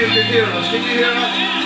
you can hear us. Can you hear us?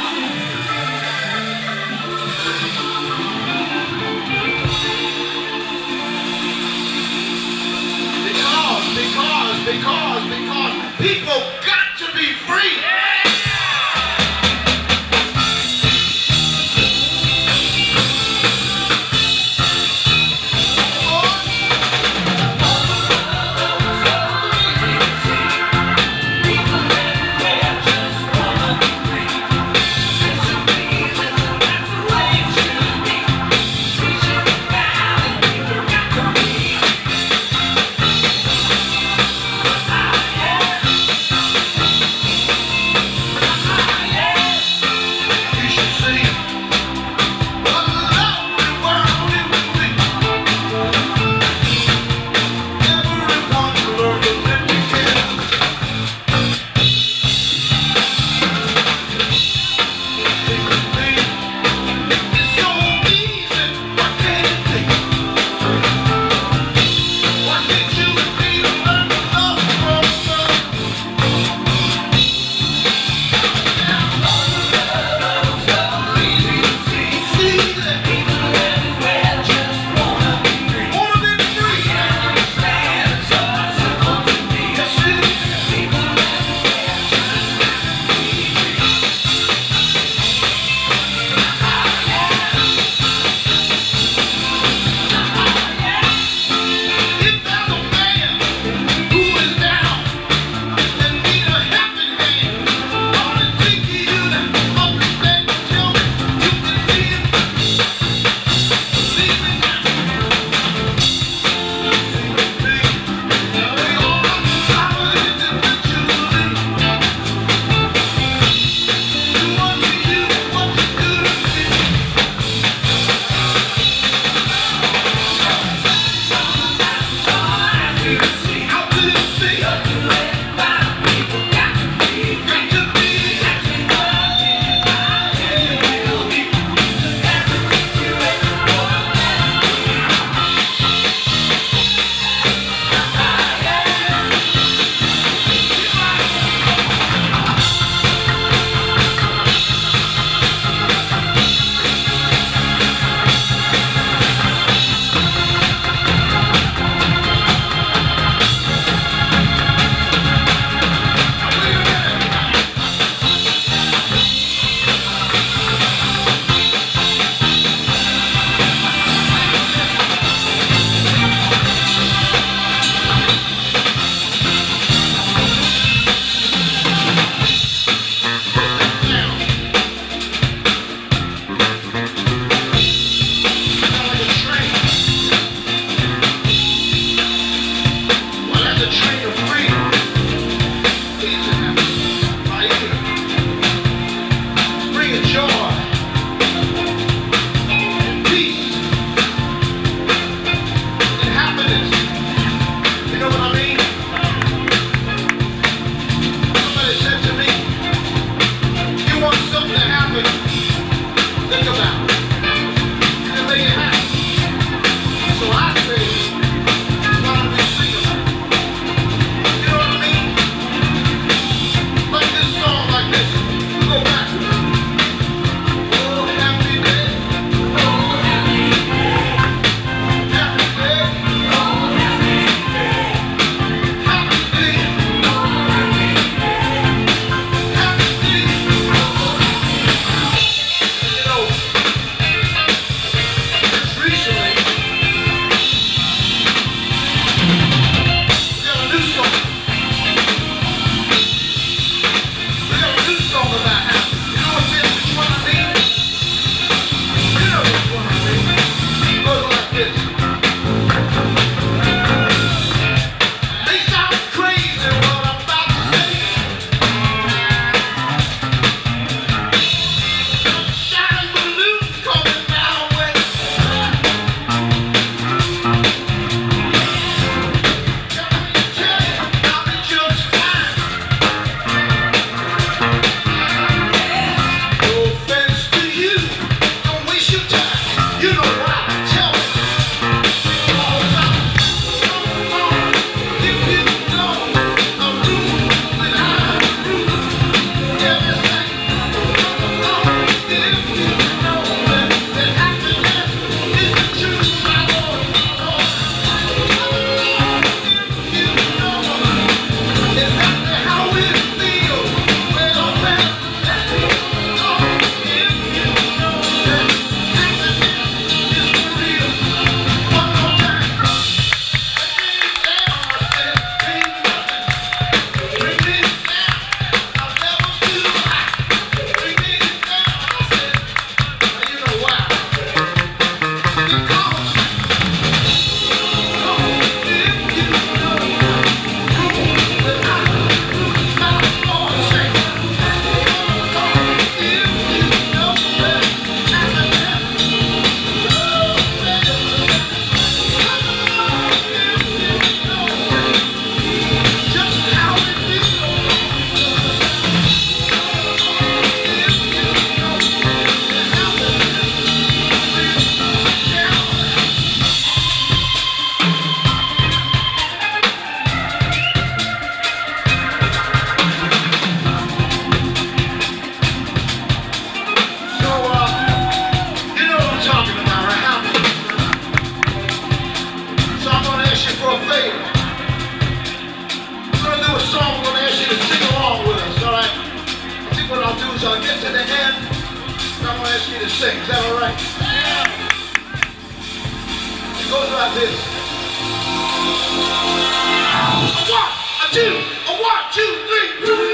So I get to the end, and I'm going to ask you to sing. Is that all right? Yeah. It goes like this. One, a two, a one, two, three.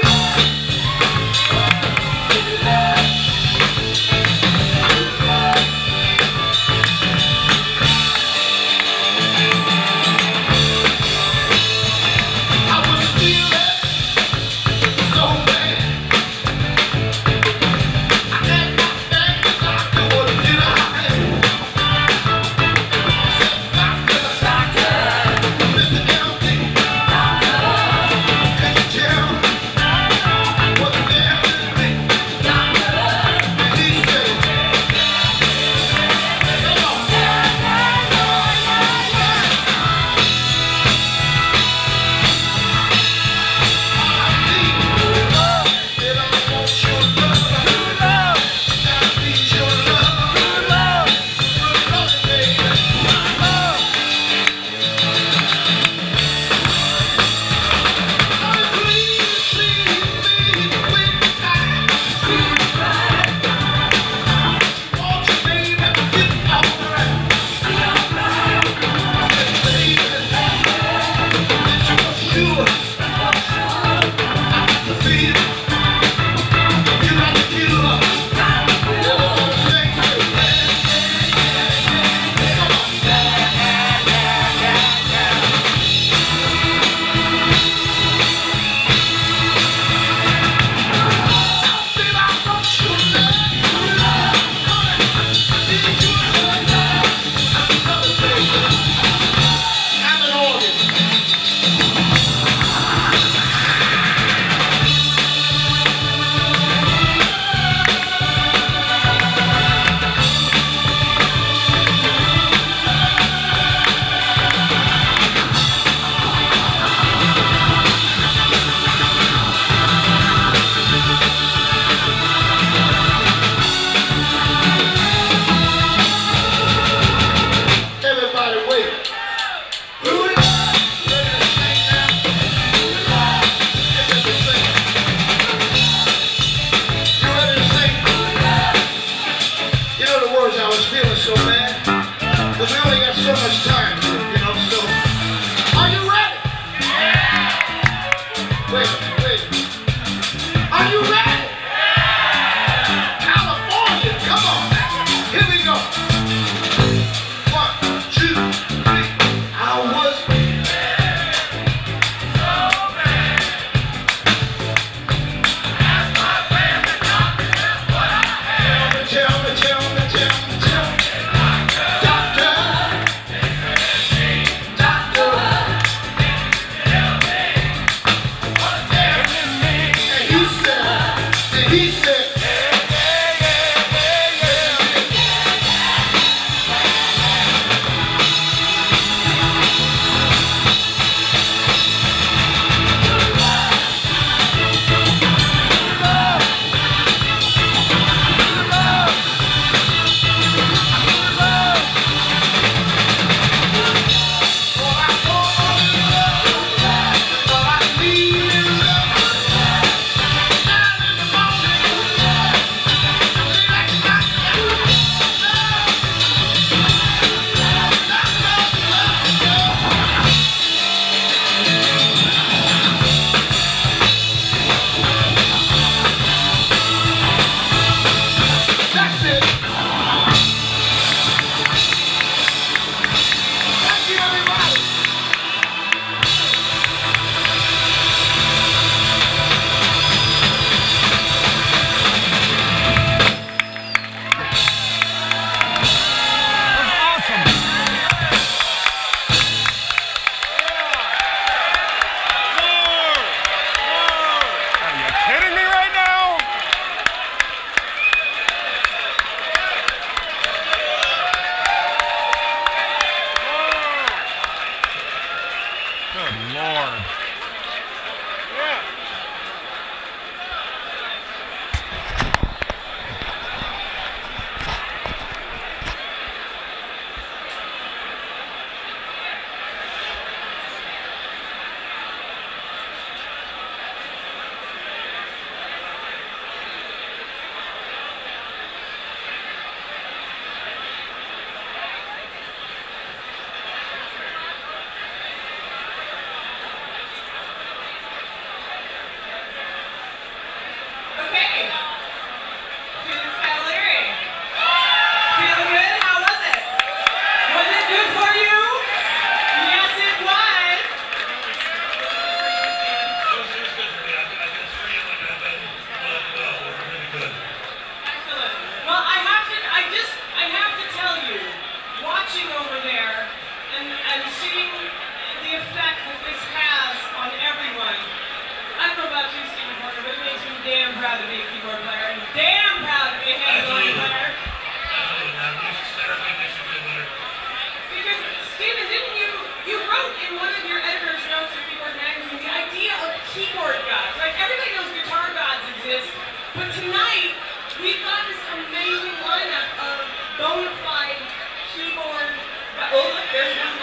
This one.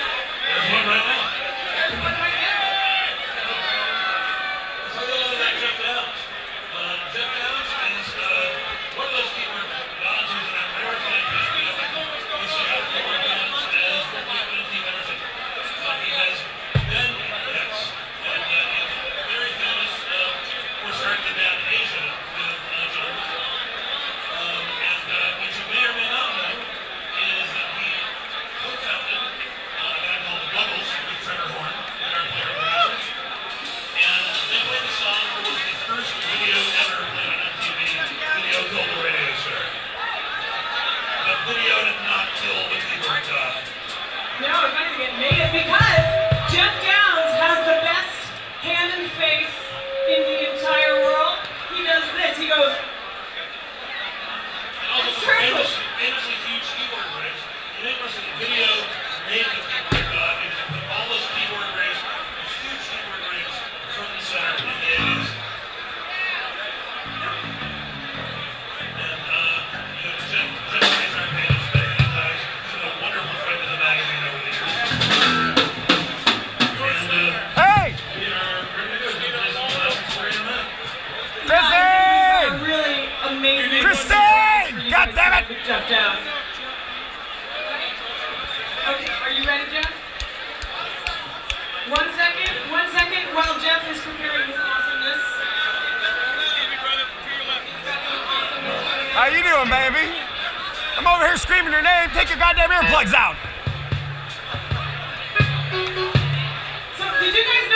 How you doing, baby? I'm over here screaming your name. Take your goddamn earplugs out. So, did you guys